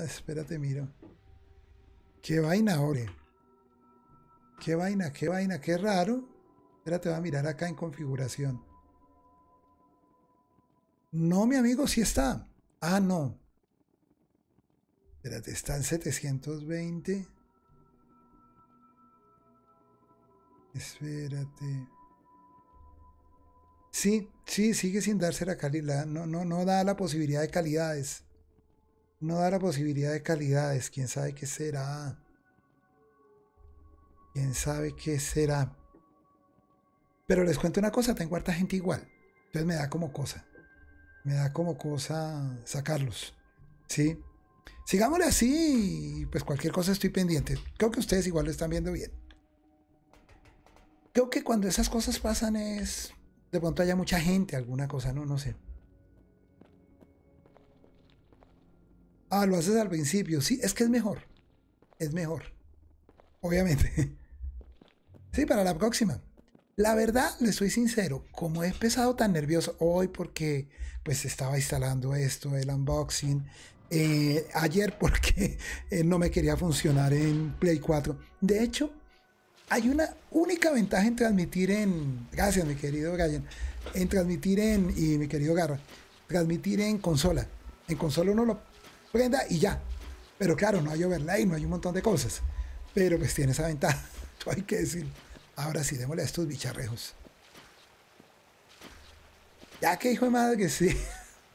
Espérate, miro. Qué vaina, ore. Qué vaina, qué vaina, qué raro. Espérate, voy a mirar acá en configuración. No, mi amigo, sí está. Ah, no. Espérate, está en 720. Espérate. Sí, sí, sigue sin darse la calidad. No, no, no da la posibilidad de calidades. No da la posibilidad de calidades. ¿Quién sabe qué será? ¿Quién sabe qué será? Pero les cuento una cosa, tengo harta gente igual. Entonces me da como cosa. Me da como cosa sacarlos. ¿Sí? Sigámosle así pues cualquier cosa estoy pendiente. Creo que ustedes igual lo están viendo bien. Creo que cuando esas cosas pasan es... De pronto haya mucha gente, alguna cosa, no, no sé. Ah, lo haces al principio. Sí, es que es mejor. Es mejor. Obviamente. Sí, para la próxima. La verdad, le soy sincero, como he empezado tan nervioso hoy porque pues estaba instalando esto, el unboxing, eh, ayer porque eh, no me quería funcionar en Play 4. De hecho, hay una única ventaja en transmitir en, gracias mi querido Gallen, en transmitir en, y mi querido Garra, transmitir en consola. En consola uno lo prenda y ya. Pero claro, no hay overlay, no hay un montón de cosas. Pero pues tiene esa ventaja, hay que decir. Ahora sí, démosle a estos bicharrejos. Ya que hijo de madre que sí.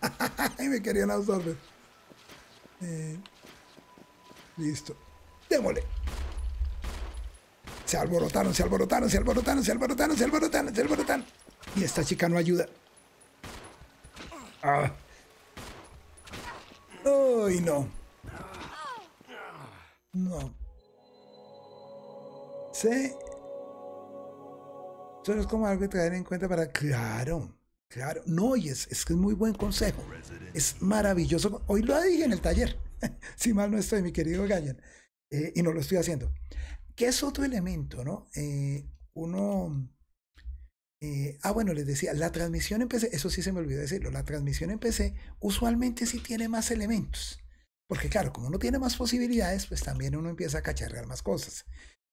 y me querían absorber. Eh, listo. Démosle. Se alborotaron, se alborotaron, se alborotaron, se alborotaron, se alborotaron, se alborotaron. Y esta chica no ayuda. Ah. Uy, no. No. Sí. Eso es como algo que traer en cuenta para... Claro, claro. No, y es, es que es muy buen consejo. Es maravilloso. Hoy lo dije en el taller. si mal no estoy, mi querido Gallen. Eh, y no lo estoy haciendo. ¿Qué es otro elemento, no? Eh, uno... Eh, ah, bueno, les decía, la transmisión en eso sí se me olvidó decirlo, la transmisión en usualmente sí tiene más elementos. Porque claro, como uno tiene más posibilidades, pues también uno empieza a cacharrear más cosas.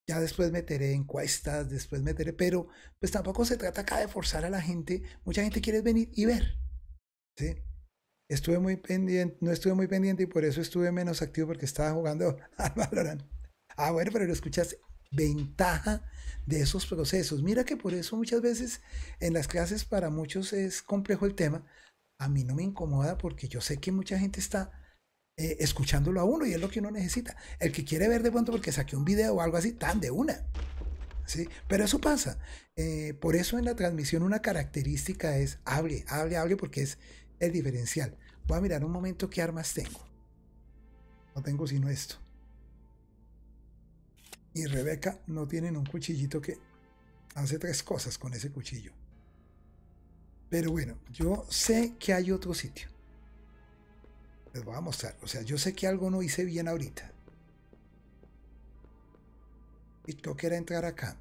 Ya después meteré encuestas, después meteré, pero pues tampoco se trata acá de forzar a la gente. Mucha gente quiere venir y ver. ¿sí? Estuve muy pendiente, no estuve muy pendiente y por eso estuve menos activo porque estaba jugando al Valorant. Ah, bueno, pero lo escuchas. Ventaja de esos procesos. Mira que por eso muchas veces en las clases para muchos es complejo el tema. A mí no me incomoda porque yo sé que mucha gente está eh, escuchándolo a uno y es lo que uno necesita. El que quiere ver de pronto porque saqué un video o algo así, tan de una. ¿sí? Pero eso pasa. Eh, por eso en la transmisión una característica es hable, hable, hable porque es el diferencial. Voy a mirar un momento qué armas tengo. No tengo sino esto. Y Rebeca no tienen un cuchillito que hace tres cosas con ese cuchillo. Pero bueno, yo sé que hay otro sitio. Les voy a mostrar. O sea, yo sé que algo no hice bien ahorita. Y tengo que entrar acá.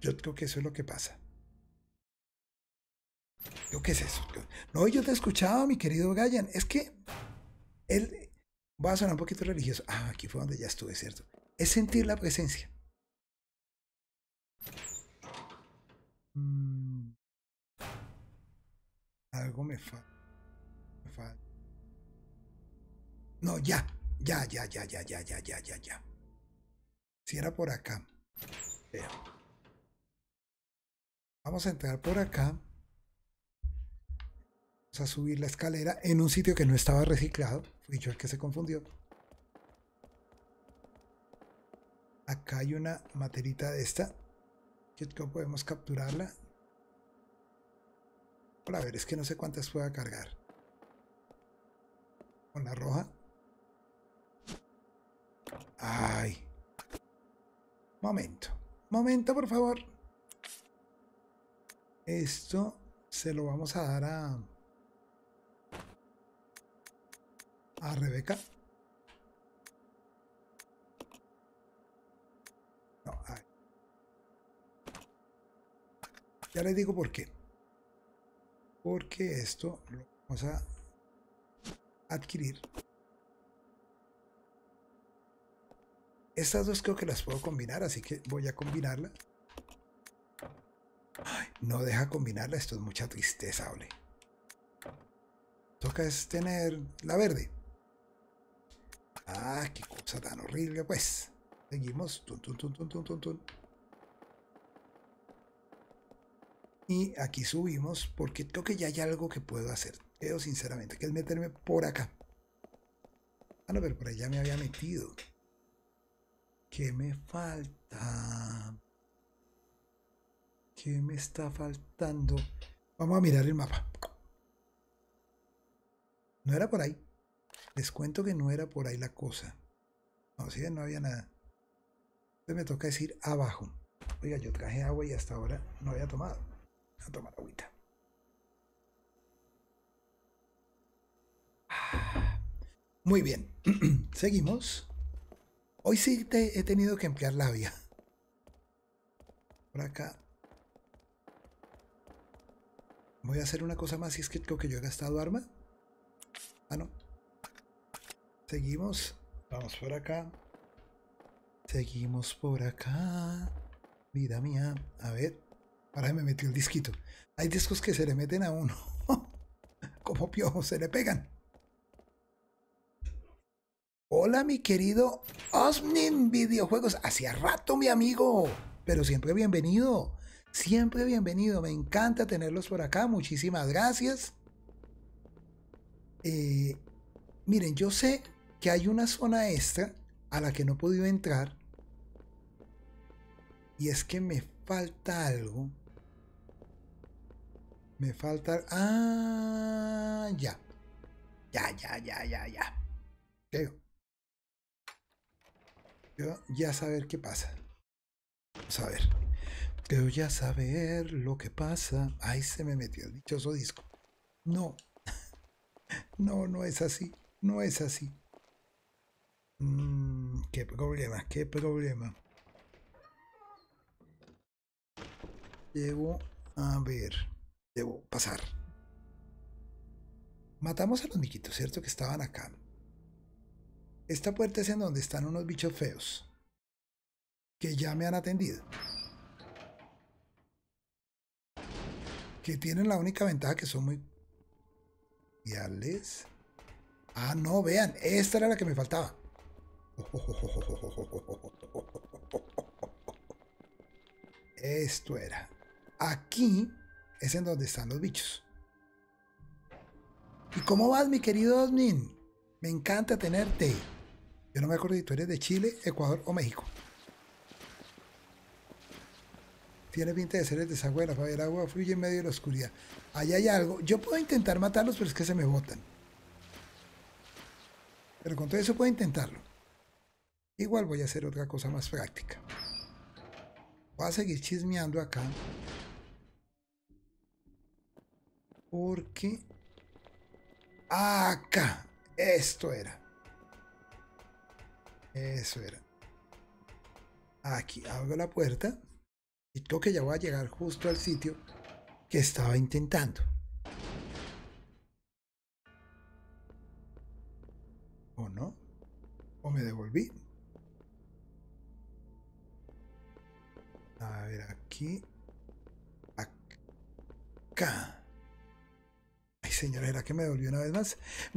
Yo creo que eso es lo que pasa. ¿Yo qué es eso? No, yo te escuchaba, mi querido Gallan. Es que él va a sonar un poquito religioso. Ah, aquí fue donde ya estuve, ¿cierto? Es sentir la presencia. Mm. Algo me falta. No, ya, ya, ya, ya, ya, ya, ya, ya, ya, ya. Si era por acá. Vamos a entrar por acá. Vamos a subir la escalera en un sitio que no estaba reciclado. Fui yo el que se confundió. Acá hay una materita de esta. Que podemos capturarla. A ver, es que no sé cuántas pueda cargar. Con la roja. Ay. Momento. Momento, por favor. Esto se lo vamos a dar a... A Rebeca. No, Ya les digo por qué. Porque esto lo vamos a adquirir. Estas dos creo que las puedo combinar, así que voy a combinarla. no deja combinarla, esto es mucha tristeza, ole. Toca es tener la verde. Ah, qué cosa tan horrible, pues. Seguimos. y aquí subimos porque creo que ya hay algo que puedo hacer. Creo sinceramente que es meterme por acá. Ah, no, pero por allá me había metido. ¿Qué me falta? ¿Qué me está faltando? Vamos a mirar el mapa. No era por ahí. Les cuento que no era por ahí la cosa. No, si no había nada. Entonces me toca decir abajo. Oiga, yo traje agua y hasta ahora no había tomado. A tomar agüita. Muy bien. Seguimos. Hoy sí te he tenido que emplear labia. Por acá. Voy a hacer una cosa más y es que creo que yo he gastado arma. Ah, no. Seguimos. Vamos por acá. Seguimos por acá. Vida mía. A ver. Ahora me metió el disquito. Hay discos que se le meten a uno. Como piojos se le pegan. Hola mi querido Osnin Videojuegos. Hacía rato mi amigo. Pero siempre bienvenido. Siempre bienvenido. Me encanta tenerlos por acá. Muchísimas gracias. Eh, miren, yo sé que hay una zona extra a la que no he podido entrar. Y es que me falta algo. Me falta... Ah, ya. Ya, ya, ya, ya, ya. Creo. Yo ya saber qué pasa. Vamos a ver. Creo ya saber lo que pasa. Ahí se me metió el dichoso disco. No, no, no es así. No es así. Mm, qué problema, qué problema. Debo a ver. Debo pasar. Matamos a los miquitos, ¿cierto? Que estaban acá. Esta puerta es en donde están unos bichos feos. Que ya me han atendido. Que tienen la única ventaja que son muy Ah, no, vean, esta era la que me faltaba. Esto era. Aquí es en donde están los bichos. ¿Y cómo vas, mi querido Osmin? Me encanta tenerte. Yo no me acuerdo si tú eres de Chile, Ecuador o México. Tiene pinta de ser el desagüe de la El agua fluye en medio de la oscuridad. Ahí hay algo. Yo puedo intentar matarlos, pero es que se me botan. Pero con todo eso puedo intentarlo. Igual voy a hacer otra cosa más práctica. Voy a seguir chismeando acá. Porque... Acá. Esto era. Eso era. Aquí abro la puerta. Y creo que ya voy a llegar justo al sitio que estaba intentando.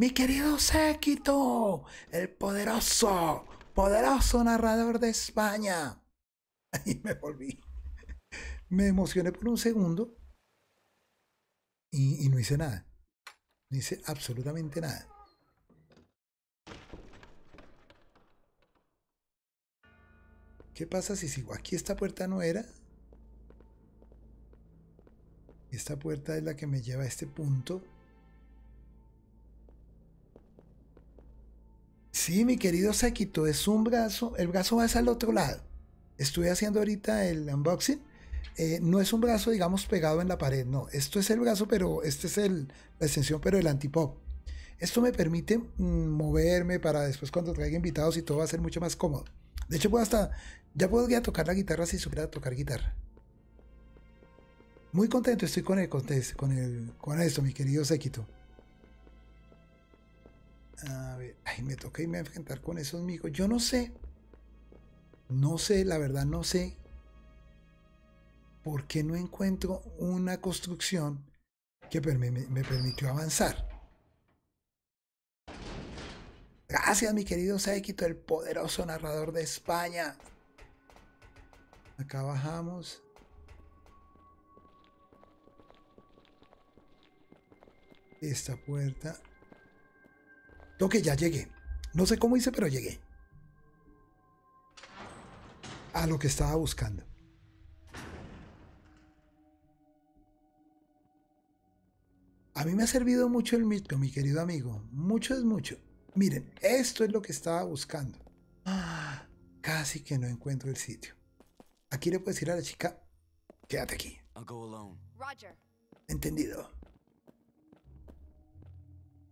Mi querido Séquito, el poderoso, poderoso narrador de España. Ahí me volví. Me emocioné por un segundo y, no hice nada. No hice absolutamente nada. ¿Qué pasa si sigo? Aquí esta puerta no era. Esta puerta es la que me lleva a este punto. Sí, mi querido Sekito, es un brazo. El brazo va el otro lado. Estoy haciendo ahorita el unboxing eh, no es un brazo, digamos, pegado en la pared, no. Esto es el brazo, pero este es el, la extensión, pero el antipop. Esto me permite mm, moverme para después cuando traiga invitados y todo va a ser mucho más cómodo. De hecho, puedo hasta, ya podría tocar la guitarra si supiera tocar guitarra. Muy contento estoy con, el, con, el, con esto, mi querido Séquito. A ver, ay, me toca irme a enfrentar con esos amigos. Yo no sé. No sé, la verdad no sé. ¿Por qué no encuentro una construcción que me, permitió avanzar? Gracias, mi querido Séquito, el poderoso narrador de España. Acá bajamos. Esta puerta. Toque, ya llegué. No sé cómo hice, pero llegué. A lo que estaba buscando. A mí me ha servido mucho el mito, mi querido amigo. Mucho es mucho. Miren, esto es lo que estaba buscando. Ah, casi que no encuentro el sitio. Aquí le puedes decir a la chica, quédate aquí. Entendido.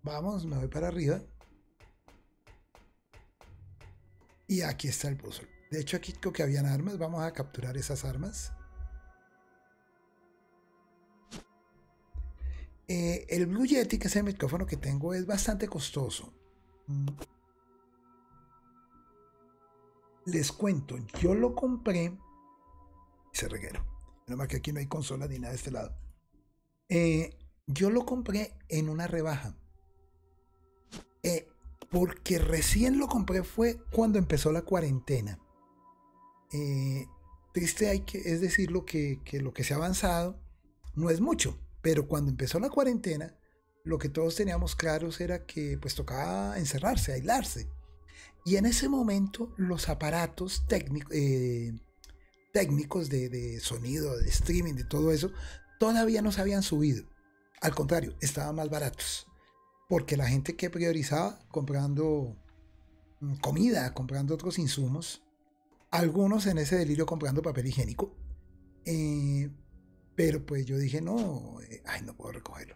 Vamos, me voy para arriba. Y aquí está el puzzle. De hecho, aquí creo que habían armas. Vamos a capturar esas armas. Eh, el Blue Yeti, que es el micrófono que tengo, es bastante costoso. Mm. Les cuento, yo lo compré. Se reguero. Nada más que aquí no hay consola ni nada de este lado. Eh, yo lo compré en una rebaja. Eh, porque recién lo compré fue cuando empezó la cuarentena. triste hay que, es decir, lo que, que lo que se ha avanzado no es mucho. Pero cuando empezó la cuarentena, lo que todos teníamos claros era que pues tocaba encerrarse, aislarse. Y en ese momento los aparatos eh, técnicos de, de, sonido, de streaming, de todo eso, todavía no se habían subido. Al contrario, estaban más baratos. Porque la gente que priorizaba comprando mm, comida, comprando otros insumos, algunos en ese delirio comprando papel higiénico, eh, pero pues yo dije, no, eh, ay, no puedo recogerlo.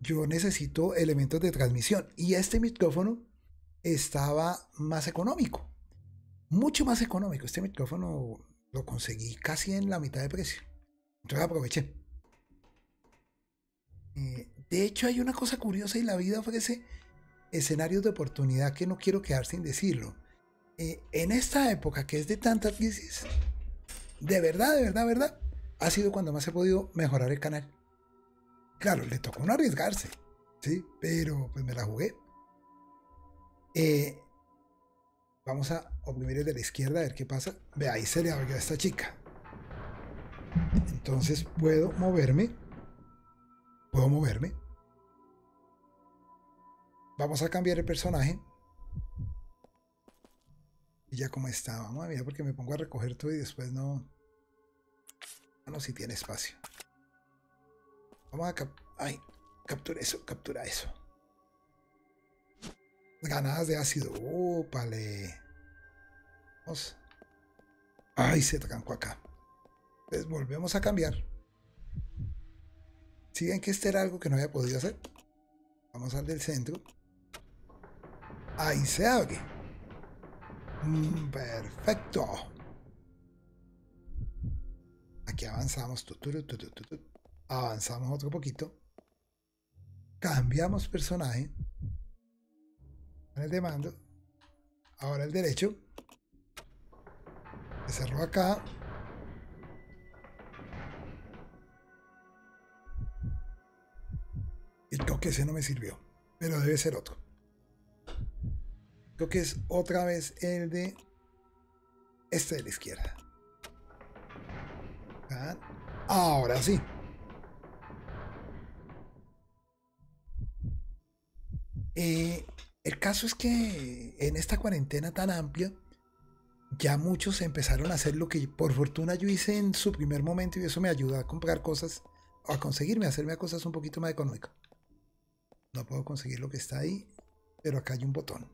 Yo necesito elementos de transmisión. Y este micrófono estaba más económico. Mucho más económico. Este micrófono lo conseguí casi en la mitad de precio. Entonces aproveché. Eh, de hecho, hay una cosa curiosa y la vida ofrece escenarios de oportunidad que no quiero quedar sin decirlo. Eh, en esta época que es de tanta crisis, de verdad, de verdad, de verdad, ha sido cuando más he podido mejorar el canal. Claro, le tocó no arriesgarse, ¿sí? Pero pues me la jugué. Eh, vamos a oprimir el de la izquierda a ver qué pasa. Ve, ahí se le abrió a esta chica. Entonces puedo moverme. Puedo moverme. Vamos a cambiar el personaje. Y ya como está. Vamos a mirar porque me pongo a recoger todo y después no si tiene espacio. Vamos a Ay, captura eso, captura eso. Ganadas de ácido. Ópale. Vamos. Ay, se trancó acá. Entonces volvemos a cambiar. Si ven que este era algo que no había podido hacer. Vamos al del centro. Ahí se abre. Mm, perfecto. Aquí avanzamos. avanzamos otro poquito. Cambiamos personaje. El de mando. Ahora el derecho. Cerró acá. El toque ese no me sirvió. Pero debe ser otro. Creo que es otra vez el de este de la izquierda. Ahora sí. Eh, el caso es que en esta cuarentena tan amplia, ya muchos empezaron a hacer lo que por fortuna yo hice en su primer momento y eso me ayudó a comprar cosas, a conseguirme, a hacerme cosas un poquito más económicas. No puedo conseguir lo que está ahí, pero acá hay un botón.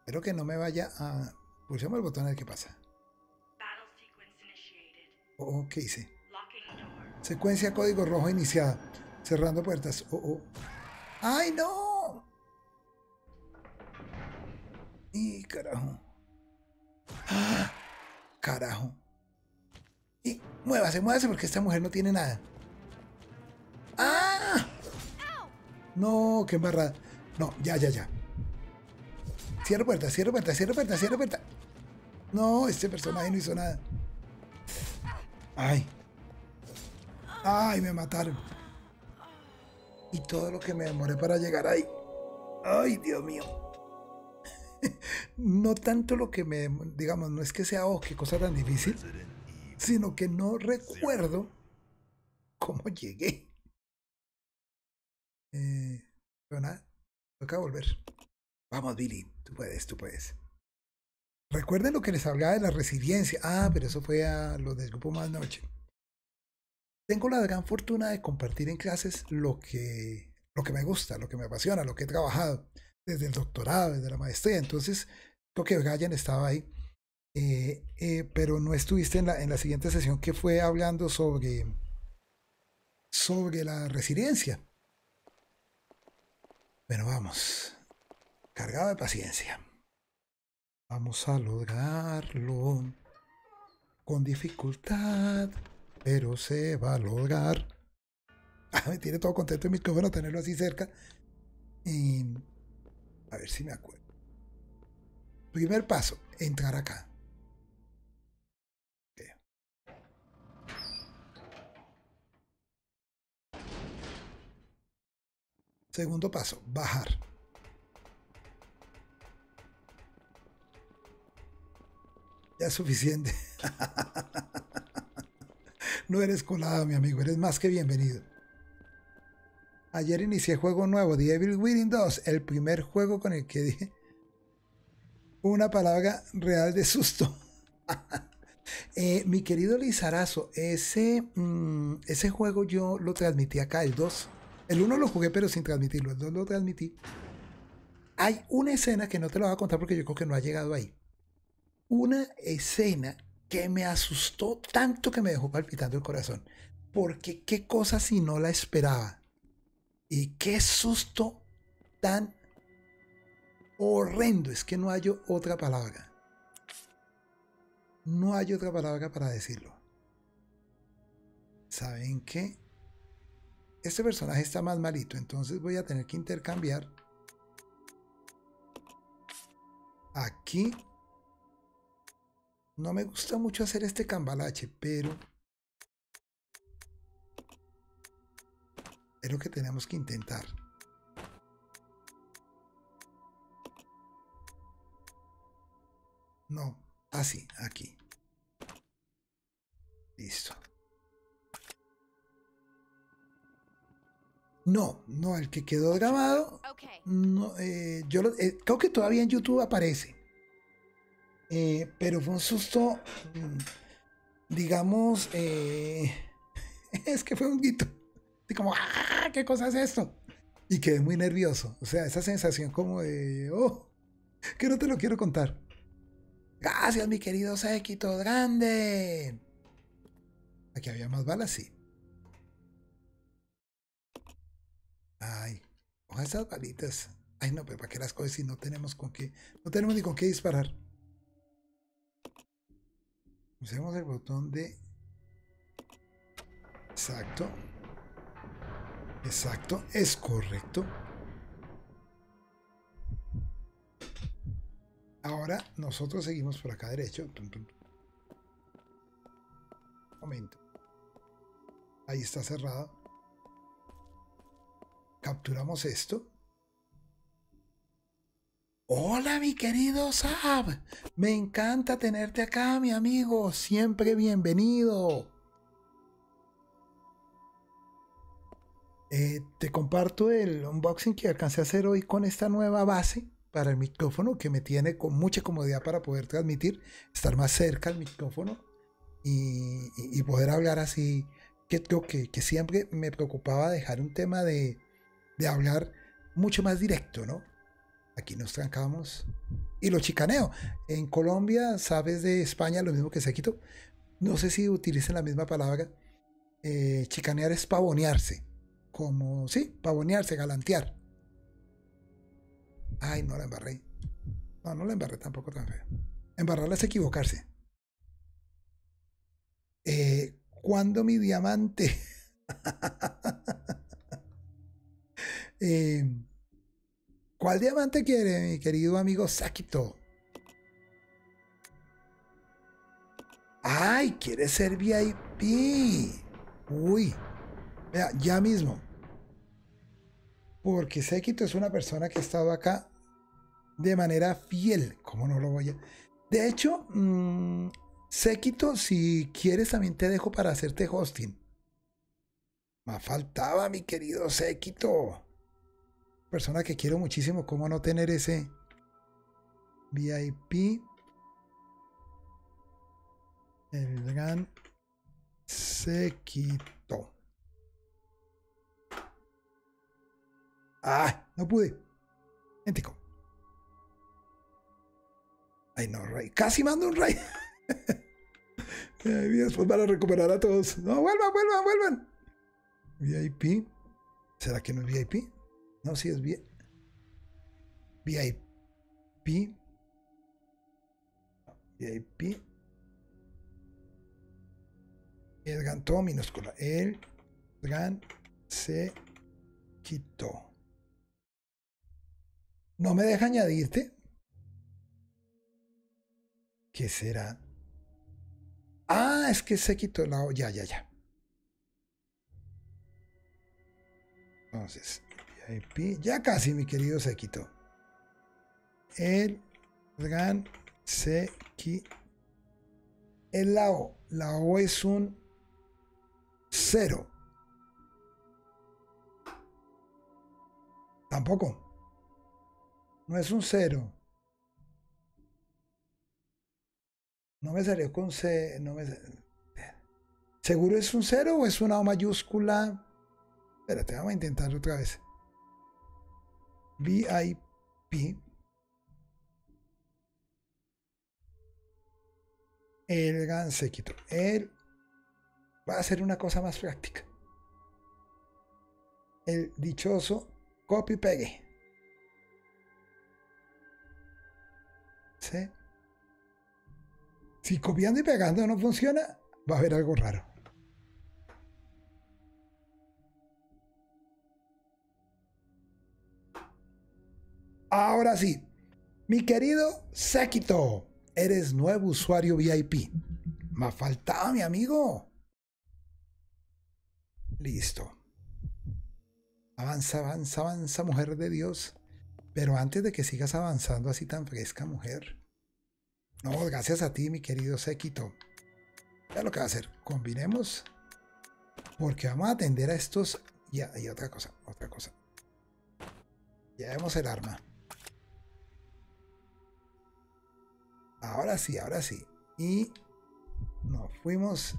Espero que no me vaya a... Pulsemos el botón a ver qué pasa. Oh, ¿qué hice? Secuencia código rojo iniciada. Cerrando puertas. Oh, oh. ¡Ay, no! Y carajo. ¡Ah! Carajo. Y muévase, muévase porque esta mujer no tiene nada. ¡Ah! No, qué embarrada. No, ya, ya, ya. Cierra puerta, cierra puerta, cierra puerta, cierra puerta. No, este personaje no hizo nada. Ay. Ay, me mataron. Y todo lo que me demoré para llegar ahí. Ay, Dios mío. No tanto lo que me, digamos, no es que sea, oh, qué cosa tan difícil, sino que no recuerdo cómo llegué. Eh, pero nada, toca volver. Vamos, Billy, tú puedes, tú puedes. Recuerden lo que les hablaba de la resiliencia. Ah, pero eso fue a lo del grupo más noche. Tengo la gran fortuna de compartir en clases lo que, lo que me gusta, lo que me apasiona, lo que he trabajado desde el doctorado, desde la maestría. Entonces, creo que Gallen estaba ahí. Eh, eh, pero no estuviste en la, en la siguiente sesión que fue hablando sobre, sobre la resiliencia. Bueno, vamos. Cargado de paciencia. Vamos a lograrlo con dificultad, pero se va a lograr. Me tiene todo contento el micrófono tenerlo así cerca. Y a ver si me acuerdo. Primer paso, entrar acá. Segundo paso, bajar. Ya es suficiente. no eres colado, mi amigo, eres más que bienvenido. Ayer inicié juego nuevo, The Evil Within 2, el primer juego con el que dije una palabra real de susto. Eh, mi querido Lizarazo, ese, mm, ese juego yo lo transmití acá, el 2. El 1 lo jugué pero sin transmitirlo, el 2 lo transmití. Hay una escena que no te la voy a contar porque yo creo que no ha llegado ahí. Una escena que me asustó tanto que me dejó palpitando el corazón. Porque qué cosa si no la esperaba. Y qué susto tan horrendo. Es que no hay otra palabra. No hay otra palabra para decirlo. ¿Saben qué? Este personaje está más malito, entonces voy a tener que intercambiar. Aquí. No me gusta mucho hacer este cambalache, pero es lo que tenemos que intentar. No, así, aquí. Listo. No, no, el que quedó grabado. No, eh, yo eh, creo que todavía en YouTube aparece. Eh, pero fue un susto, mm, digamos, es que fue un grito. Y como, ¡ah! ¿Qué cosa es esto? Y quedé muy nervioso. O sea, esa sensación como de, oh, que no te lo quiero contar. Gracias, mi querido Séquito Grande. Aquí había más balas, sí. Ay, ojalá esas balitas. Ay, no, pero ¿para qué las cosas si no tenemos con qué? No tenemos ni con qué disparar. Usemos el botón de... Exacto. Exacto, es correcto. Ahora nosotros seguimos por acá derecho. Momento. Ahí está cerrado. Capturamos esto. Hola, mi querido Sab. Me encanta tenerte acá, mi amigo. Siempre bienvenido. Eh, te comparto el unboxing que alcancé a hacer hoy con esta nueva base para el micrófono que me tiene con mucha comodidad para poder transmitir, estar más cerca al micrófono y, poder hablar así. Que creo que, siempre me preocupaba dejar un tema de, de hablar mucho más directo, ¿no? Aquí nos trancamos y lo chicaneo. En Colombia, sabes de España, lo mismo que se quitó. No sé si utilicen la misma palabra. Eh, chicanear es pavonearse como, sí, pavonearse, galantear. Ay, no la embarré. No, no la embarré tampoco tan feo. Embarrarla es equivocarse. Eh, ¿Cuándo mi diamante? Eh, ¿Cuál diamante quiere, mi querido amigo Sakito? ¡Ay! Quiere ser VIP. Uy. Vea, ya mismo. Porque Sekito es una persona que ha estado acá de manera fiel. ¿Cómo no lo voy a.? De hecho, mmm, Sekito, si quieres, también te dejo para hacerte hosting. Me faltaba, mi querido Sekito. Persona que quiero muchísimo. ¿Cómo no tener ese VIP? El gran Sekito. Ah, no pude. Entico. Ay, no, Rey. Casi mando un Rey. Ay, después van a recuperar a todos. No, vuelvan, vuelvan, vuelvan. VIP. ¿Será que no es VIP? No, sí es VIP. VIP. VIP. El GAN todo minúscula. El GAN se quitó. ¿No me deja añadirte? ¿Qué será? Ah, es que se quitó la... Ya, ya, ya. Entonces, VIP, ya casi mi querido se quitó. El GAN se quitó. El la O. La O es un cero. Tampoco. No es un cero. No me salió con C. No me... ¿Seguro es un cero o es una O mayúscula? Espérate, vamos a intentar otra vez. VIP. El GAN se quitó. Él va a hacer una cosa más práctica. El dichoso copy pegue. ¿Sí? Si copiando y pegando no funciona, va a haber algo raro. Ahora sí, mi querido Sekito, eres nuevo usuario VIP. Me ha faltado, mi amigo. Listo. Avanza, avanza, avanza, mujer de Dios. Pero antes de que sigas avanzando así tan fresca, mujer. No, gracias a ti, mi querido Sekito. Ya lo que va a hacer. Combinemos. Porque vamos a atender a estos. Y, y otra cosa, otra cosa. Ya el arma. Ahora sí, ahora sí. Y nos fuimos.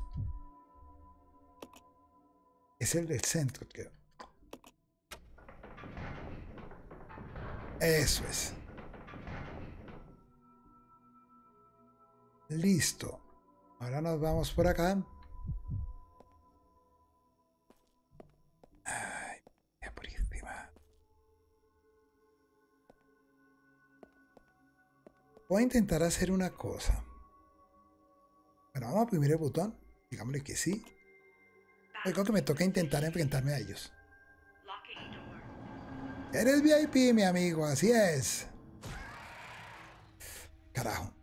Es el del centro, creo. Eso es. Listo. Ahora nos vamos por acá. Voy a intentar hacer una cosa. Bueno, vamos a oprimir el botón. Digámosle que sí. Luego que me toca intentar enfrentarme a ellos. Eres VIP, mi amigo, así es. Carajo.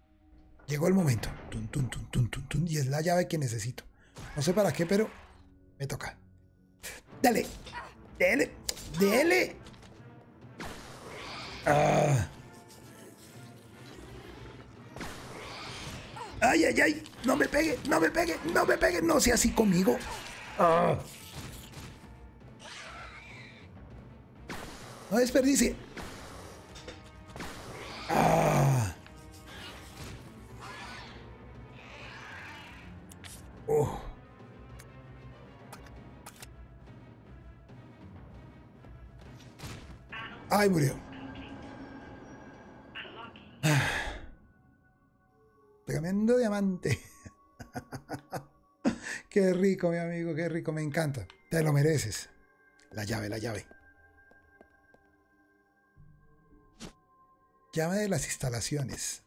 Llegó el momento. y es la llave que necesito. No sé para qué, pero me toca. Dale. Dale. Dale. Ah. Ay, ay, ay. No me pegue, no me pegue, no me pegue. No sea así conmigo. Ah. No desperdicie. Ah. Oh. Ay, murió. Diamante. qué rico, mi amigo, qué rico, me encanta. Te lo mereces. La llave, la llave. Llave de las instalaciones.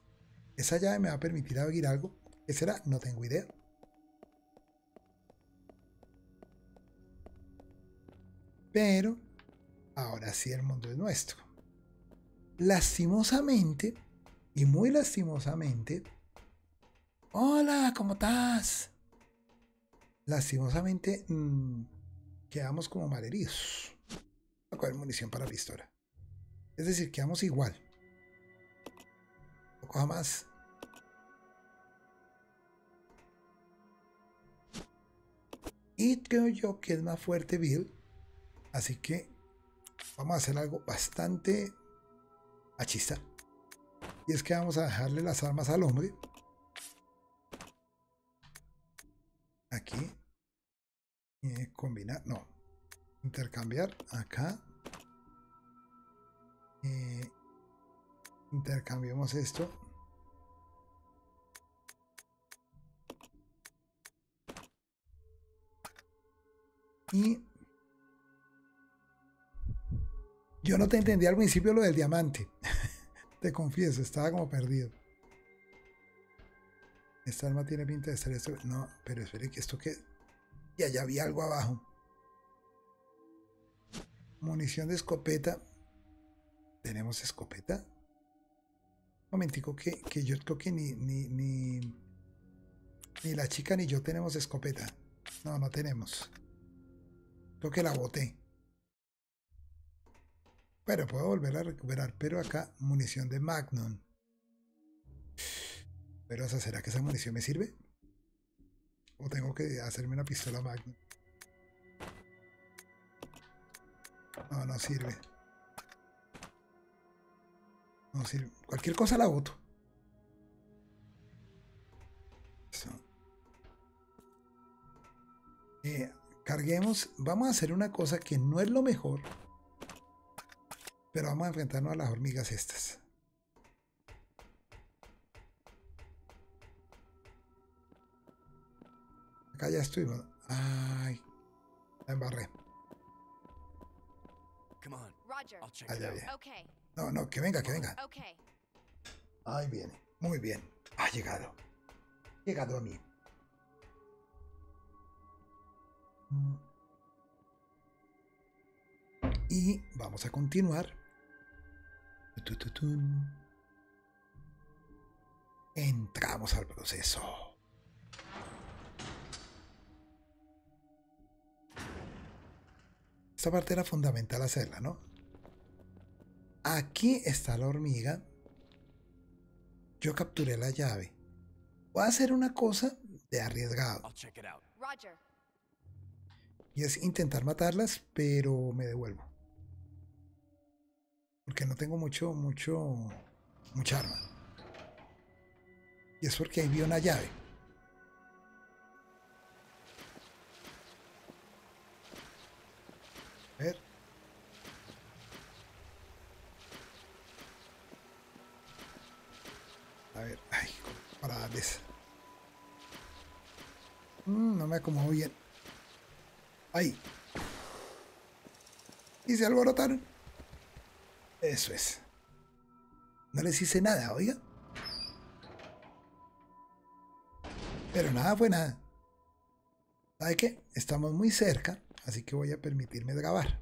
Esa llave me va a permitir abrir algo. ¿Qué será? No tengo idea. Pero ahora sí el mundo es nuestro. Lastimosamente, y muy lastimosamente, hola, ¿cómo estás? Lastimosamente, mmm, quedamos como malheridos. Voy a coger munición para pistola. Es decir, quedamos igual. No coja más. Y creo yo que es más fuerte Bill. Así que vamos a hacer algo bastante machista. Y es que vamos a dejarle las armas al hombre. Aquí. Combinar, no. Intercambiar acá. Eh, intercambiamos esto. Y yo no te entendí al principio lo del diamante. te confieso, estaba como perdido. Esta arma tiene pinta de esto. No, pero espere que esto que. Y allá había algo abajo. Munición de escopeta. ¿Tenemos escopeta? Un momentico que, que yo creo que ni, ni, ni, ni la chica ni yo tenemos escopeta. No, no tenemos. Creo que la boté. Pero puedo volver a recuperar. Pero acá, munición de Magnum. Pero ¿será que esa munición me sirve? ¿O tengo que hacerme una pistola Magnum? No, no sirve. No sirve. Cualquier cosa la voto. Eh, carguemos. Vamos a hacer una cosa que no es lo mejor. Pero vamos a enfrentarnos a las hormigas estas. Acá ya estuvimos. Ay, la embarré. Allá viene. No, no, que venga, que venga. Ahí viene. Muy bien. Ha llegado. Ha llegado a mí. Y vamos a continuar. Entramos al proceso. Esta parte era fundamental hacerla, ¿no? Aquí está la hormiga. Yo capturé la llave. Voy a hacer una cosa de arriesgado. Y es intentar matarlas, pero me devuelvo. Porque no tengo mucho, mucho, mucha arma. Y es porque ahí vi una llave. A ver, ay, para darles. Mm, no me acomodo bien. Ahí. Y se alborotaron. Eso es. No les hice nada, oiga. Pero nada fue nada. ¿Sabe qué? Estamos muy cerca, así que voy a permitirme grabar.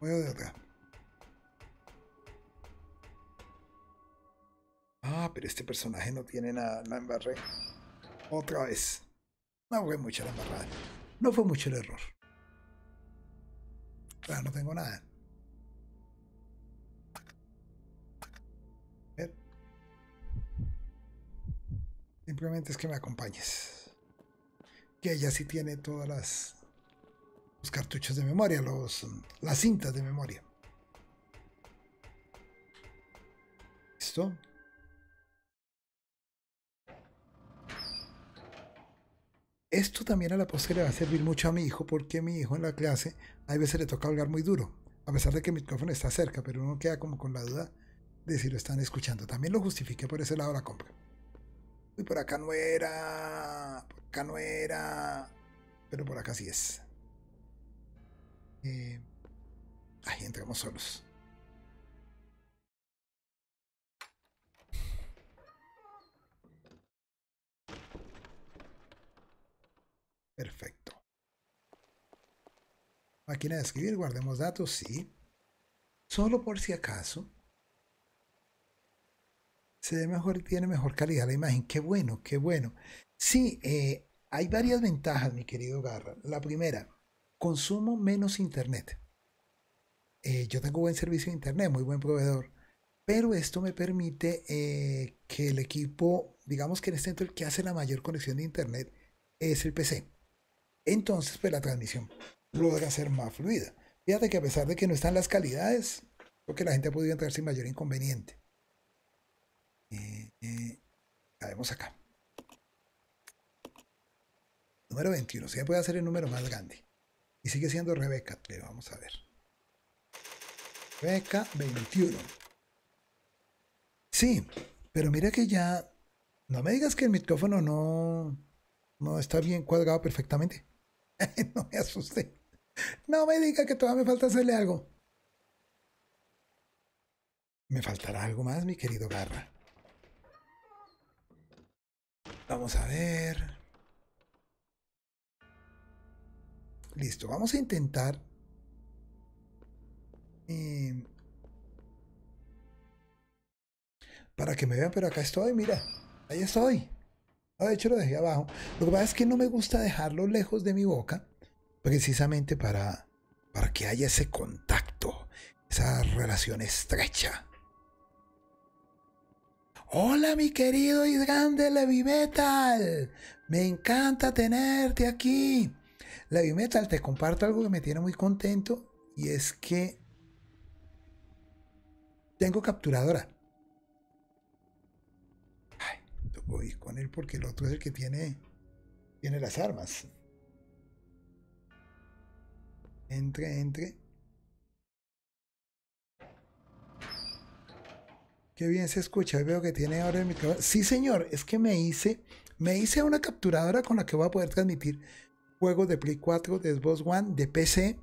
Voy a otra. Ah, pero este personaje no tiene nada, la embarré. Otra vez. No fue mucho la embarrada. No fue mucho el error. Claro, no tengo nada. Simplemente es que me acompañes. Que ella sí tiene todas las los cartuchos de memoria, los, las cintas de memoria. ¿Listo? Esto también a la postre le va a servir mucho a mi hijo porque mi hijo en la clase a veces le toca hablar muy duro, a pesar de que el micrófono está cerca, pero uno queda como con la duda de si lo están escuchando. También lo justifique por ese lado la compra. Uy, por acá no era. Por acá no era. Pero por acá sí es. Eh, ahí entramos solos. Perfecto. Máquina de escribir, guardemos datos, sí. Solo por si acaso. Se ve mejor, tiene mejor calidad la imagen. Qué bueno, qué bueno. Sí, eh, hay varias ventajas, mi querido Garra. La primera, consumo menos internet. Eh, yo tengo buen servicio de internet, muy buen proveedor. Pero esto me permite eh, que el equipo, digamos que en este momento el que hace la mayor conexión de internet es el PC. Entonces, pues la transmisión logra ser más fluida. Fíjate que a pesar de que no están las calidades, creo que la gente ha podido entrar sin mayor inconveniente. Eh, eh, acá. Número 21. Se puede hacer el número más grande. Y sigue siendo Rebeca, pero vamos a ver. Rebeca 21. Sí, pero mira que ya... No me digas que el micrófono no, no está bien cuadrado perfectamente. no me asusté. No me diga que todavía me falta hacerle algo. Me faltará algo más, mi querido Garra. Vamos a ver. Listo, vamos a intentar. Eh, para que me vean, pero acá estoy, mira. Ahí estoy. De hecho lo dejé abajo. Lo que pasa es que no me gusta dejarlo lejos de mi boca precisamente para, para que haya ese contacto, esa relación estrecha. Hola mi querido y grande Levi Metal, me encanta tenerte aquí. Levi Metal, te comparto algo que me tiene muy contento y es que tengo capturadora. Ir con él porque el otro es el que tiene, tiene las armas. Entre, entre. Qué bien se escucha. Veo que tiene ahora el micrófono. Sí, señor. Es que me hice, me hice una capturadora con la que voy a poder transmitir juegos de Play 4, de Xbox One, de PC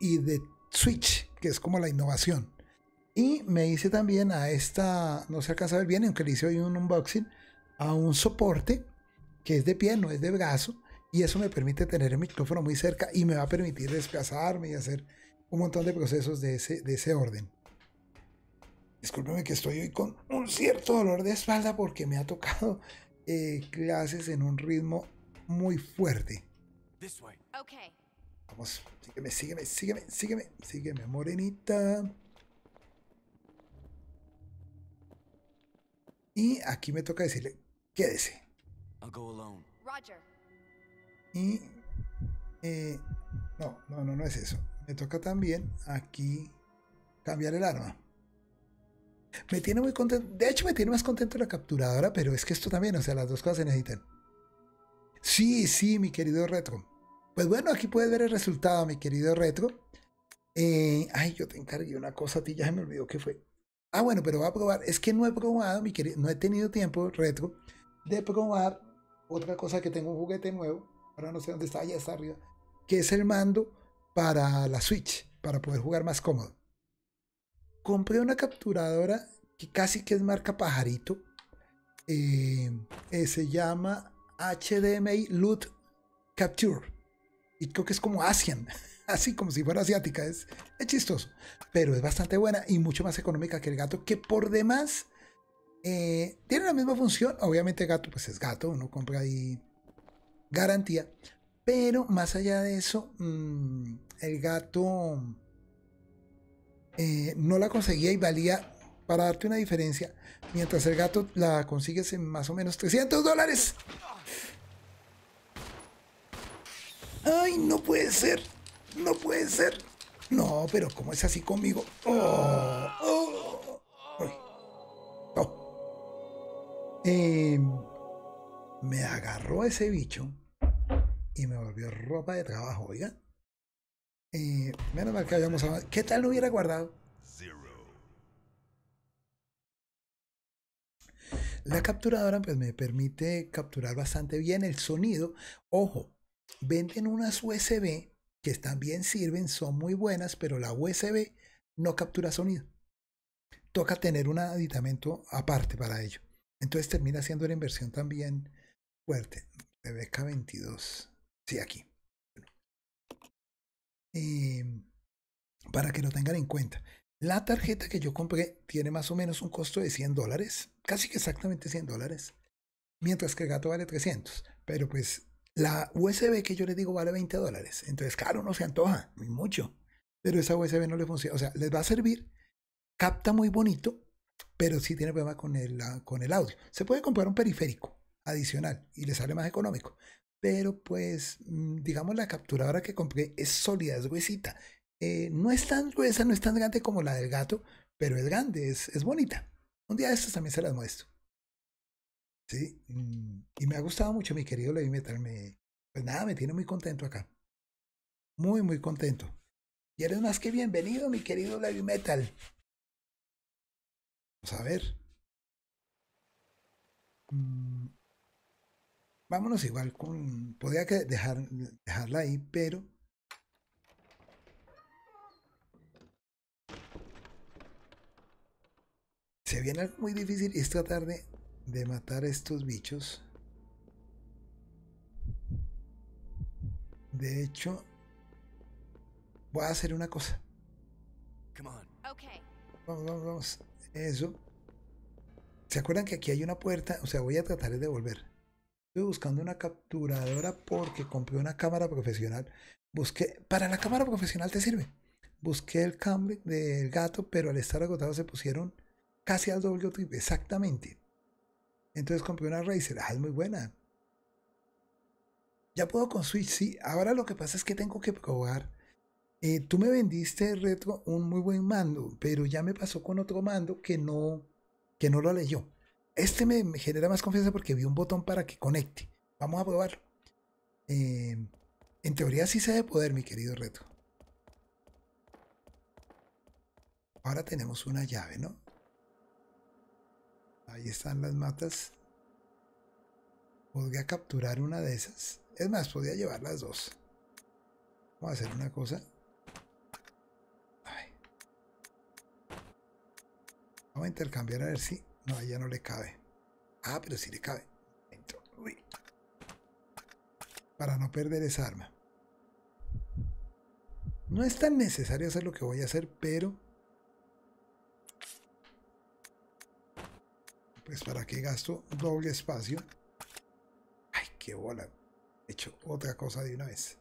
y de Switch, que es como la innovación. Y me hice también a esta, no se alcanza a ver bien, aunque le hice hoy un unboxing, a un soporte que es de pie, no es de brazo, y eso me permite tener el micrófono muy cerca y me va a permitir desplazarme y hacer un montón de procesos de ese, de ese orden. Discúlpeme que estoy hoy con un cierto dolor de espalda porque me ha tocado eh, clases en un ritmo muy fuerte. Vamos, sígueme, sígueme, sígueme, sígueme, sígueme, morenita. Y aquí me toca decirle, quédese. Roger. Y... Eh, no, no, no, no es eso. Me toca también aquí cambiar el arma. Me tiene muy contento. De hecho, me tiene más contento la capturadora, pero es que esto también, o sea, las dos cosas se necesitan. Sí, sí, mi querido Retro. Pues bueno, aquí puedes ver el resultado, mi querido Retro. Eh, ay, yo te encargué una cosa a ti, ya se me olvidó qué fue. Ah, bueno, pero voy a probar. Es que no he probado, mi querido, no he tenido tiempo, Retro, de probar otra cosa que tengo un juguete nuevo ahora no sé dónde está, allá está arriba, que es el mando para la Switch, para poder jugar más cómodo. Compré una capturadora que casi que es marca pajarito, eh, eh, se llama HDMI Loot Capture, y creo que es como Asian, así como si fuera asiática, es, es chistoso, pero es bastante buena y mucho más económica que el gato, que por demás... Eh, tiene la misma función, obviamente gato pues es gato, uno compra ahí garantía. Pero más allá de eso, mm, el gato eh, no la conseguía y valía, para darte una diferencia, mientras el gato la consigues en más o menos 300 dólares. Ay, no puede ser, no puede ser. No, pero ¿cómo es así conmigo? Oh, oh, Em, me agarró ese bicho y me volvió ropa de trabajo, oiga. Eh, menos mal que habíamos hablado. ¿Qué tal lo hubiera guardado? La capturadora pues me permite capturar bastante bien el sonido. Ojo, venden unas USB que también sirven, son muy buenas, pero la USB no captura sonido. Toca tener un aditamento aparte para ello. Entonces termina siendo una inversión también fuerte. Rebeca 22. Sí, aquí. em, para que lo tengan en cuenta. La tarjeta que yo compré tiene más o menos un costo de 100 dólares, casi que exactamente 100 dólares, mientras que el gato vale 300. Pero pues la USB que yo les digo vale 20 dólares. Entonces, claro, no se antoja, mucho. Pero esa USB no le funciona. O sea, les va a servir, capta muy bonito, pero sí tiene problema con el, con el audio. Se puede comprar un periférico adicional y le sale más económico. Pero pues, mm, digamos, la capturadora que compré es sólida, es gruesita. Eh, no es tan gruesa, no es tan grande como la del gato, pero es grande, es, es bonita. Un día de estos también se las muestro. Sí, mm, y me ha gustado mucho mi querido Levi Metal. Me, pues nada, me tiene muy contento acá. Muy, muy contento. Y eres más que bienvenido, mi querido Levi Metal. Vamos a ver. Mm, vámonos igual con. Podría dejar, dejarla ahí, pero. Se viene algo muy difícil y es tratar de de matar estos bichos. De hecho, voy a hacer una cosa. Vamos, vamos, vamos. Eso. ¿Se acuerdan que aquí hay una puerta? O sea, voy a tratar de devolver. Estoy buscando una capturadora porque compré una cámara profesional. Busqué, para la cámara profesional te sirve. Busqué el cambio del gato, pero al estar agotado se pusieron casi al doble triple. Exactamente. Entonces compré una Razer. Ah, es muy buena. Ya puedo con Switch, sí. Ahora lo que pasa es que tengo que probar. Eh, tú me vendiste retro un muy buen mando, pero ya me pasó con otro mando que no, que no lo leyó. Este me, genera más confianza porque vi un botón para que conecte. Vamos a probarlo. Eh, en teoría sí se debe poder, mi querido retro. Ahora tenemos una llave, ¿no? Ahí están las matas. Podría capturar una de esas. Es más, podría llevar las dos. Vamos a hacer una cosa. Vamos a intercambiar a ver si... No, ya no le cabe. Ah, pero sí le cabe. Para no perder esa arma. No es tan necesario hacer lo que voy a hacer, pero Pues para qué gasto doble espacio. Ay, qué bola. He hecho otra cosa de una vez.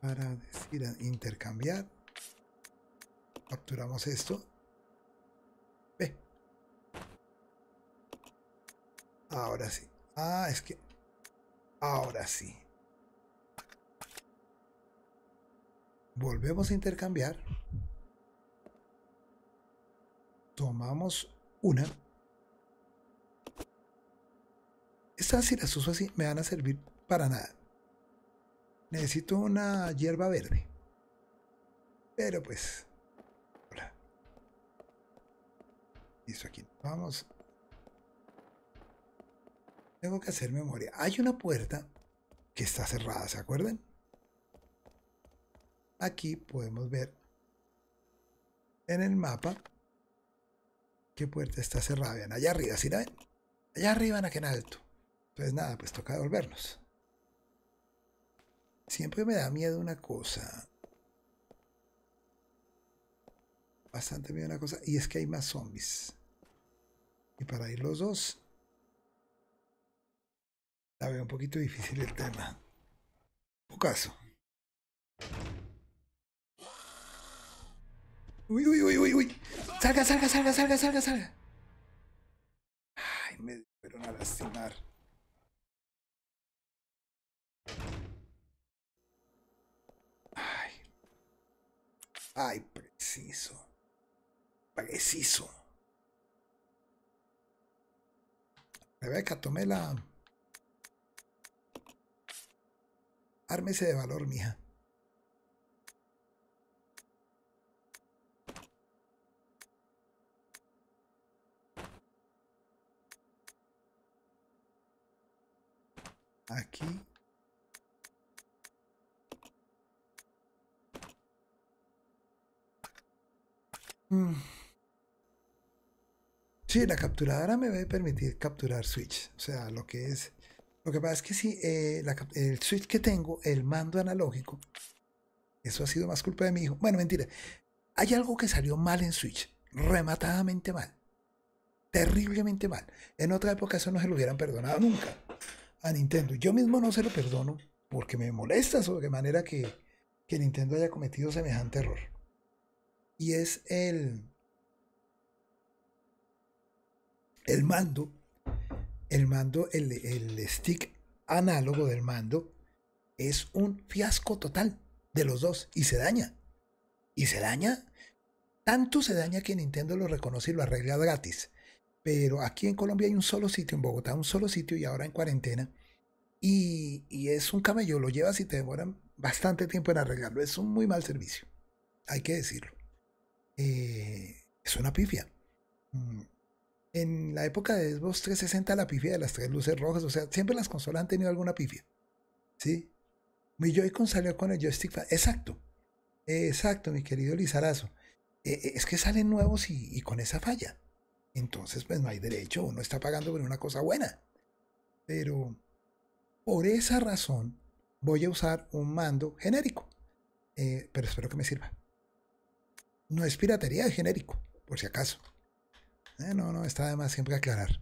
Para decir intercambiar. Capturamos esto. Ahora sí. Ah, es que... Ahora sí. Volvemos a intercambiar. Tomamos una. Estas si las uso así me van a servir para nada. Necesito una hierba verde. Pero pues... Hola. Listo aquí. Vamos. Tengo que hacer memoria. Hay una puerta que está cerrada, ¿se acuerdan? Aquí podemos ver en el mapa qué puerta está cerrada. Vean, allá arriba, ¿sí la ven? Allá arriba en aquel alto. Entonces nada, pues toca devolvernos. Siempre me da miedo una cosa. Bastante miedo una cosa. Y es que hay más zombies. Y para ir los dos. La veo un poquito difícil el tema. Un caso. Uy, uy, uy, uy, uy. Salga, salga, salga, salga, salga, salga. Ay, me fueron a lastimar. Ay. Ay, preciso. Preciso. Rebeca, tomé la... Ármese de valor, mija. Aquí Mm. Sí, la capturadora me va a permitir capturar switch. O sea, lo que es. Lo que pasa es que si eh, el switch que tengo, el mando analógico, Eso ha sido más culpa de mi hijo. Bueno, mentira. Hay algo que salió mal en Switch, rematadamente mal. Terriblemente mal. En otra época eso no se lo hubieran perdonado nunca a Nintendo. Yo mismo no se lo perdono porque me molesta sobre manera que, que Nintendo haya cometido semejante error. Y es el, el mando, el mando, el, el stick análogo del mando es un fiasco total de los dos y se daña. Y se daña, tanto se daña que Nintendo lo reconoce y lo arregla gratis. Pero aquí en Colombia hay un solo sitio, en Bogotá un solo sitio y ahora en cuarentena. Y, es un camello, lo llevas y te demoran bastante tiempo en arreglarlo. Es un muy mal servicio, hay que decirlo. Eh, es una pifia. En la época de Xbox 360 la pifia de las tres luces rojas, o sea, siempre las consolas han tenido alguna pifia. ¿Sí? Mi Joy-Con salió con el joystick. Exacto. Exacto, mi querido Lizarazo. Eh, eh, es que salen nuevos y, con esa falla. Entonces, pues no hay derecho, uno está pagando por una cosa buena. Pero por esa razón voy a usar un mando genérico. Eh, pero espero que me sirva. No es piratería, es genérico, por si acaso. No, no, está de más siempre aclarar.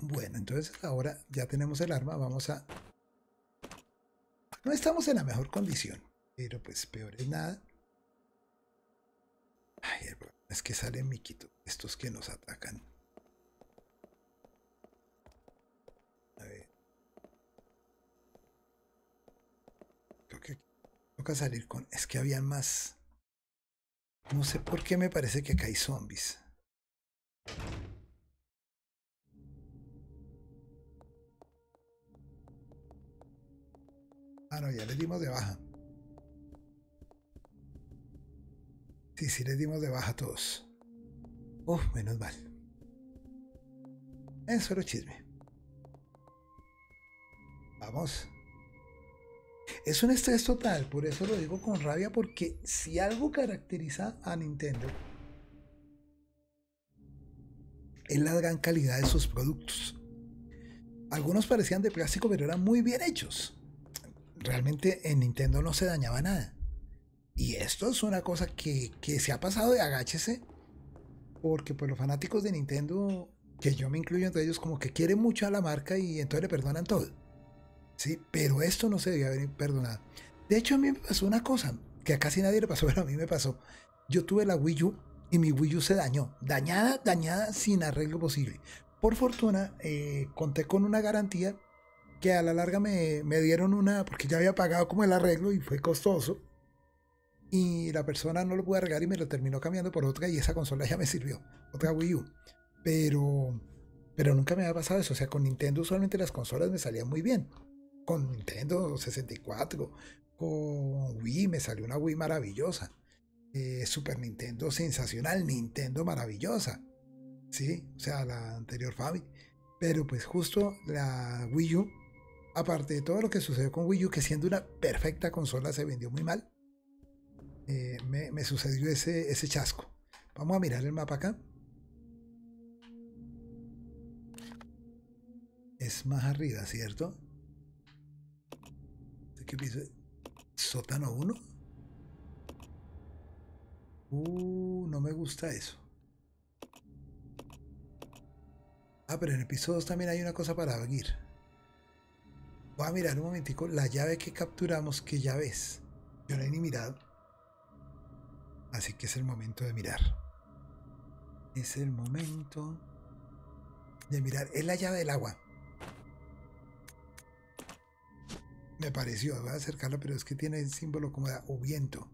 Bueno, entonces ahora ya tenemos el arma, vamos a... No estamos en la mejor condición, pero pues peor es nada. Ay, es que salen miquito, estos que nos atacan. A ver. Creo que toca salir con... Es que había más... No sé por qué me parece que acá hay zombies. Ah, no, ya le dimos de baja. Sí, sí, le dimos de baja a todos. Uf, menos mal. Es solo chisme. Vamos. Es un estrés total, por eso lo digo con rabia, porque si algo caracteriza a Nintendo es la gran calidad de sus productos. Algunos parecían de plástico, pero eran muy bien hechos realmente en Nintendo no se dañaba nada. Y esto es una cosa que, se ha pasado de agáchese, porque pues los fanáticos de Nintendo, que yo me incluyo entre ellos, como que quieren mucho a la marca y entonces le perdonan todo. Sí, pero esto no se debía haber perdonado. De hecho, a mí me pasó una cosa que a casi nadie le pasó, pero a mí me pasó. Yo tuve la Wii U y mi Wii U se dañó. Dañada, dañada sin arreglo posible. Por fortuna, eh, conté con una garantía que a la larga me, dieron una, porque ya había pagado como el arreglo y fue costoso. Y la persona no lo pudo arreglar y me lo terminó cambiando por otra y esa consola ya me sirvió, otra Wii U. Pero, pero nunca me había pasado eso. O sea, con Nintendo usualmente las consolas me salían muy bien. Con Nintendo 64, con Wii me salió una Wii maravillosa. Eh, Super Nintendo sensacional, Nintendo maravillosa. Sí, o sea, la anterior Fabi. Pero pues justo la Wii U aparte de todo lo que sucedió con Wii U, que siendo una perfecta consola se vendió muy mal, eh, me, sucedió ese, ese chasco. Vamos a mirar el mapa acá. Es más arriba, ¿cierto? ¿Qué? ¿Sótano 1? Uh, no me gusta eso. Ah, pero en el piso 2 también hay una cosa para abrir. Voy a mirar un momentico la llave que capturamos, ¿qué llave es? Yo no he ni mirado. Así que es el momento de mirar. Es el momento de mirar. Es la llave del agua. Me pareció, voy a acercarla, pero es que tiene el símbolo como de o viento.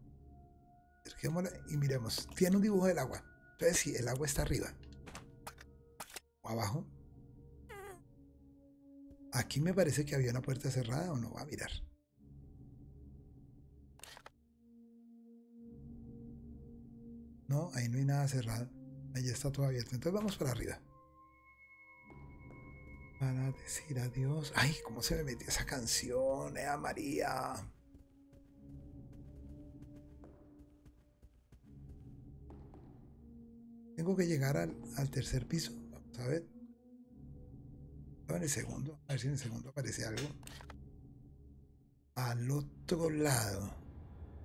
Acerquémosla y miremos. Tiene un dibujo del agua. Entonces sí, el agua está arriba. O abajo. Aquí me parece que había una puerta cerrada o no. Va a mirar. No, ahí no hay nada cerrado. Ahí está todo abierto. Entonces vamos para arriba. Para decir adiós. Ay, cómo se me metió esa canción, eh, María. Tengo que llegar al, al tercer piso. Vamos a ver en el segundo. A ver si en el segundo aparece algo. al otro lado.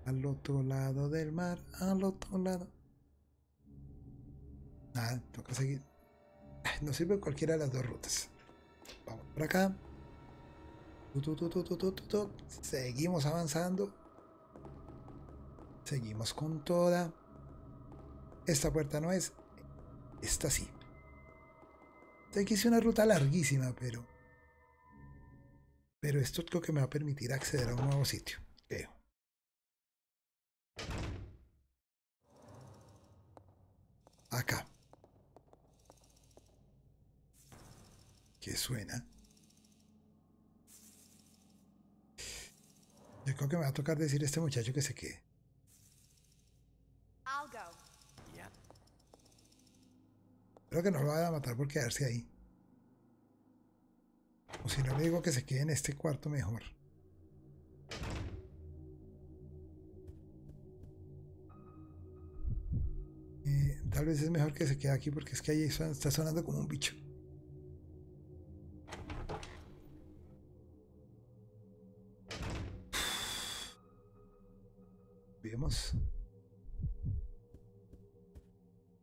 Al otro lado del mar, al otro lado. Nada, toca seguir. Nos sirve cualquiera de las dos rutas. Vamos por acá. Seguimos avanzando. Seguimos con toda. Esta puerta no es. Esta sí. Aquí hice una ruta larguísima, pero... Pero esto creo que me va a permitir acceder a un nuevo sitio. Creo. Acá. ¿Qué suena? Yo creo que me va a tocar decir a este muchacho que se quede. Creo que no lo van a matar por quedarse ahí. O si no le digo que se quede en este cuarto mejor. Eh, tal vez es mejor que se quede aquí porque es que ahí está sonando como un bicho.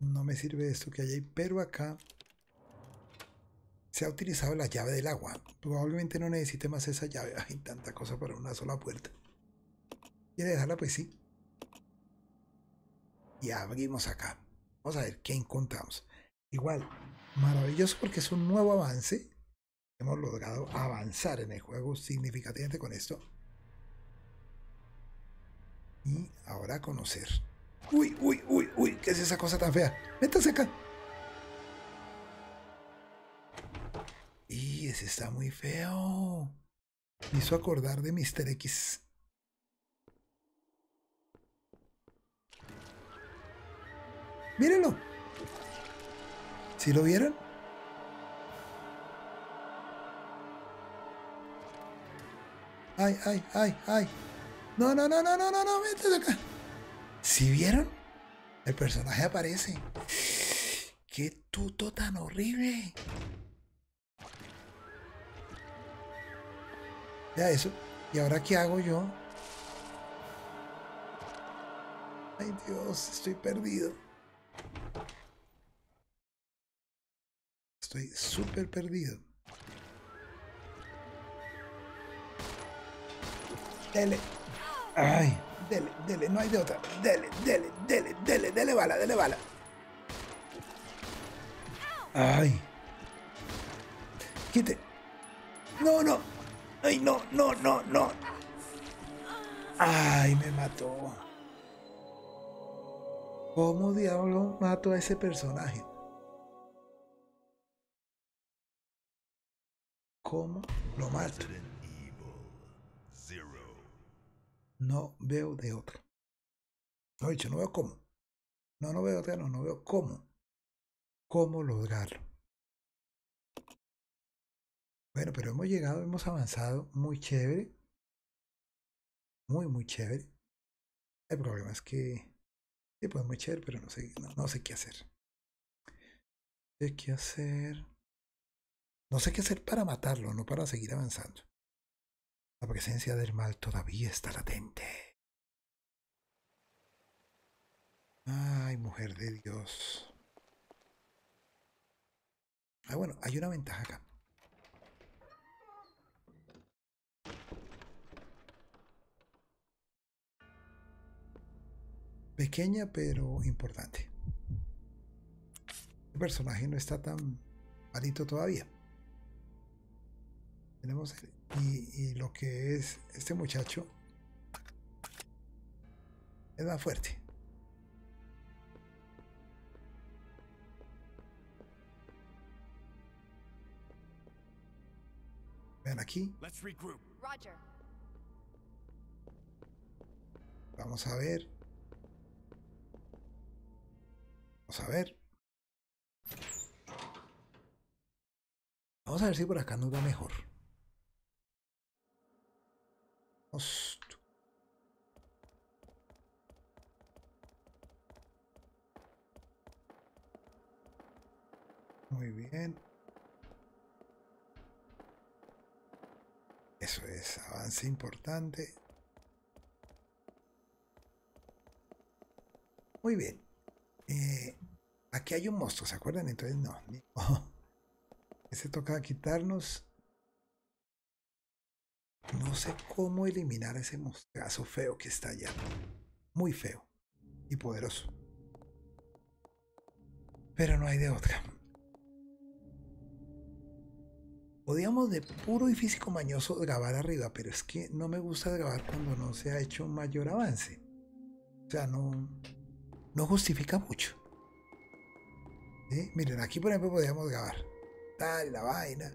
No me sirve esto que hay ahí, pero acá se ha utilizado la llave del agua. Probablemente no necesite más esa llave. Hay tanta cosa para una sola puerta. ¿Quiere dejarla? Pues sí. Y abrimos acá. Vamos a ver qué encontramos. Igual, maravilloso porque es un nuevo avance. Hemos logrado avanzar en el juego significativamente con esto. Y ahora conocer Uy, uy, uy, uy, ¿qué es esa cosa tan fea? Métase acá. Y ese está muy feo. Me hizo acordar de Mr. X. Mírenlo. ¿Sí lo vieron? Ay, ay, ay, ay. No, no, no, no, no, no, no, métase acá. ¿Sí vieron? El personaje aparece. ¡Qué tuto tan horrible! Ya eso. ¿Y ahora qué hago yo? Ay Dios, estoy perdido. Estoy súper perdido. Dele. Ay dele, dele, no hay de otra. Dele, dele, dele, dele, dele bala, dele bala. Ay. Quite. No, no. Ay, no, no, no, no. Ay, me mató. ¿Cómo diablo mato a ese personaje? ¿Cómo lo mato? No veo de otro. No, dicho, no veo cómo. No, no veo de no, no veo cómo. ¿Cómo lograrlo? Bueno, pero hemos llegado, hemos avanzado muy chévere. Muy, muy chévere. El problema es que, sí, pues muy chévere, pero no sé, no, no sé qué hacer. No sé qué hacer. No sé qué hacer para matarlo, no para seguir avanzando. La presencia del mal todavía está latente. Ay, mujer de Dios. Ah, bueno, hay una ventaja acá. Pequeña pero importante. El personaje no está tan malito todavía. Tenemos y, lo que es este muchacho es más fuerte. Ven aquí. Vamos a ver. Vamos a ver. Vamos a ver si por acá nos va mejor. Muy bien. Eso es. Avance importante. Muy bien. Eh, aquí hay un monstruo, ¿se acuerdan? Entonces no. Ese toca quitarnos. No sé cómo eliminar ese monstruazo feo que está allá. Muy feo y poderoso. Pero no hay de otra. Podíamos de puro y físico mañoso grabar arriba, pero es que no me gusta grabar cuando no se ha hecho mayor avance. O sea, no, no justifica mucho. Miren, aquí por ejemplo podríamos grabar. Tal, la vaina.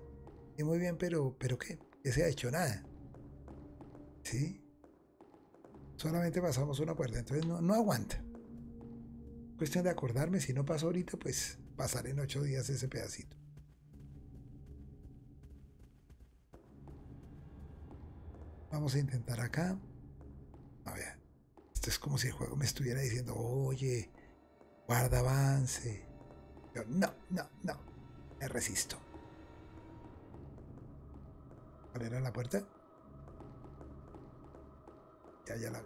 Y muy bien, pero, pero ¿qué? Que se ha hecho nada. ¿Sí? Solamente pasamos una puerta, entonces no, no aguanta. Cuestión de acordarme, si no pasó ahorita, pues pasaré en ocho días ese pedacito. Vamos a intentar acá. A ver. Esto es como si el juego me estuviera diciendo, oye, guarda avance. no, no, no. Me resisto. ¿Cuál era la puerta? Ya, ya la.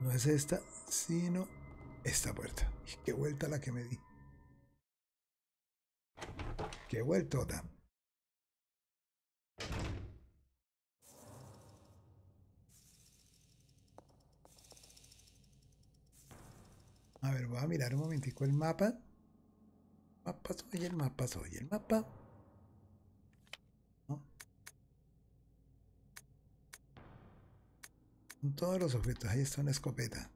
No es esta, sino esta puerta. Qué vuelta la que me di. Qué vueltota. A ver, voy a mirar un momentico el mapa. Mapa soy el mapa, soy el mapa. Todos los objetos. Ahí está una escopeta.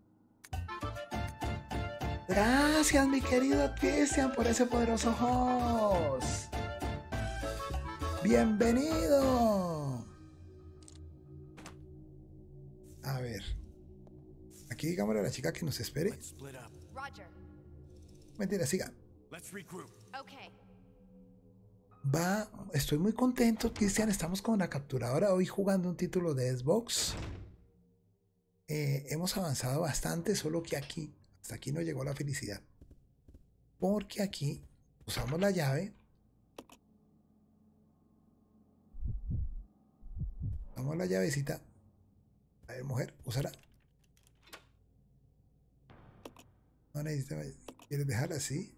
Gracias, mi querido Cristian, por ese poderoso host. Bienvenido. A ver. Aquí digámosle a la chica que nos espere. Mentira, siga. Va, estoy muy contento, Cristian. Estamos con la capturadora hoy jugando un título de Xbox. Eh, hemos avanzado bastante, solo que aquí, hasta aquí no llegó la felicidad. Porque aquí usamos la llave. Usamos la llavecita. A ver, mujer, úsala. No necesita. ¿Quieres dejarla así?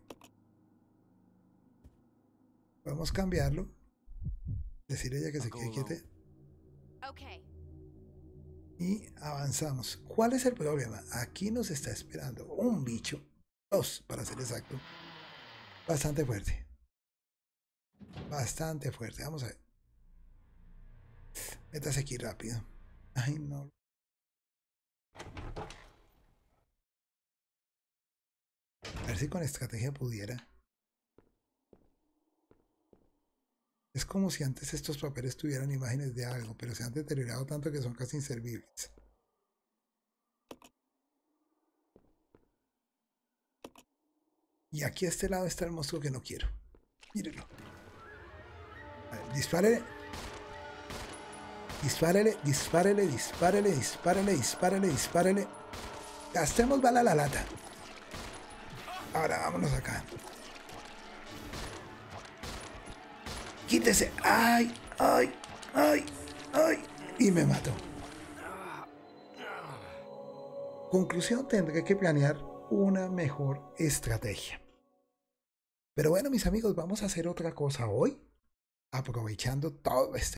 Podemos cambiarlo. Decirle ella que se quede quieta. Okay y avanzamos. ¿Cuál es el problema? Aquí nos está esperando un bicho, dos para ser exacto, bastante fuerte. Bastante fuerte. Vamos a ver. Métase aquí rápido. Ay, no. A ver si con estrategia pudiera. Es como si antes estos papeles tuvieran imágenes de algo, pero se han deteriorado tanto que son casi inservibles. Y aquí a este lado está el monstruo que no quiero. Mírenlo. A ver, dispárele. Dispárele, dispárele, dispárele, dispárele, dispárele, dispárele. Gastemos bala a la lata. Ahora vámonos acá. Quítese, ay, ay, ay, ay, y me mató. Conclusión, tendré que planear una mejor estrategia. Pero bueno, mis amigos, vamos a hacer otra cosa hoy, aprovechando todo este